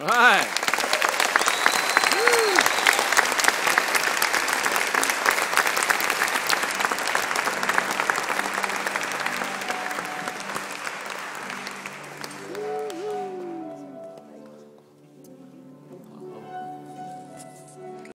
All right.